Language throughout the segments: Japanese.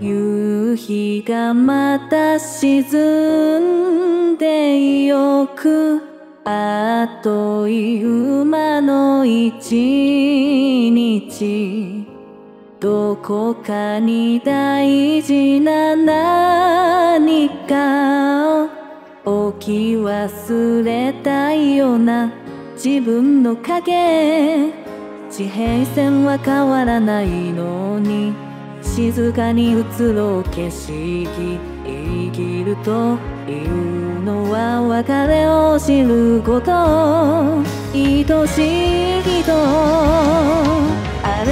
夕日がまた沈んでゆくあという間の一日どこかに大事な何かを置き忘れたいような自分の影。地平線は変わらないのに。静かに映ろう景色生きるというのは別れを知ること。愛しい人あれ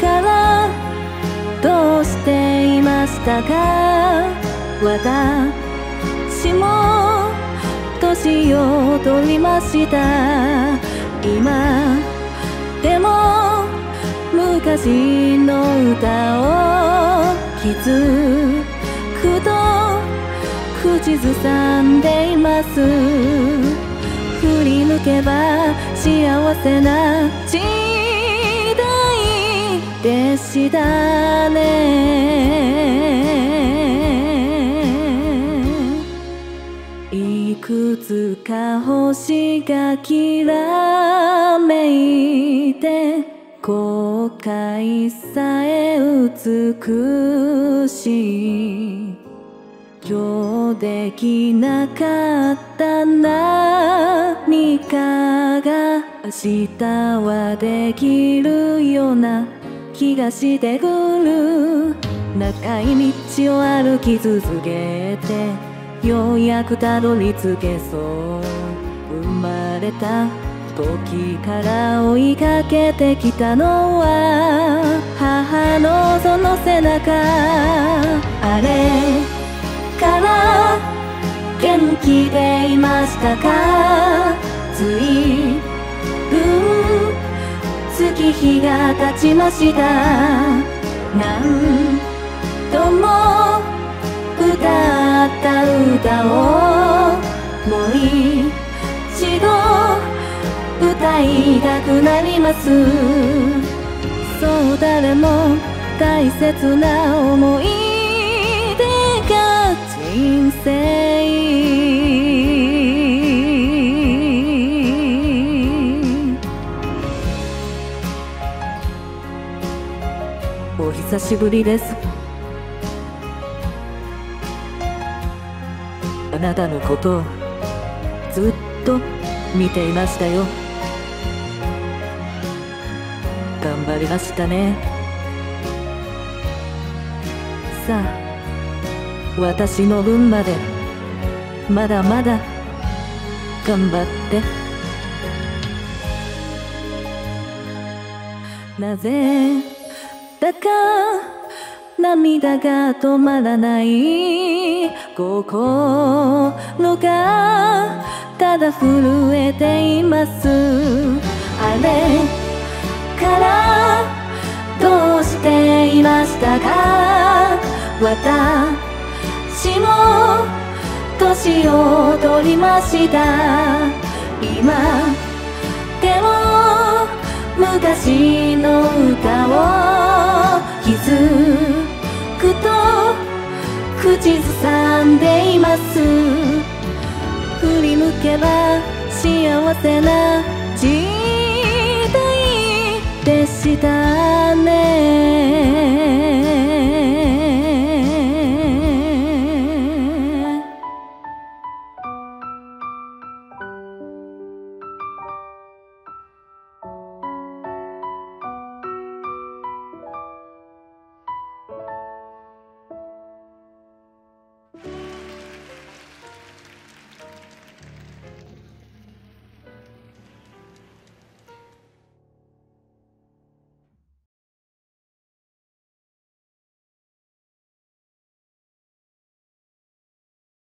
からどうしていましたか？私も年を取りました。今でも昔の歌を気づくと口ずさんでいます。振り抜けば幸せな時代でしたね。いくつか星がきらめいて後悔さえ美しい今日できなかった何かが明日はできるような気がしてくる。長い道を歩き続けてようやくたどり着けそう。生まれた時から追いかけてきたのは母のその背中。あれから元気でいましたか？ずいぶん月日が経ちました。何度も歌った歌を歌いたくなります。そう誰も大切な思い出が人生。お久しぶりです。あなたのことをずっと見ていましたよ。頑張りましたね。さあ私の分までまだまだ頑張って。なぜだか涙が止まらない。心がただ震えています。あれからどうしていましたか？私も年を取りました。今でも昔の歌を気づくと口ずさんでいます。振り向けば幸せな時代でしたね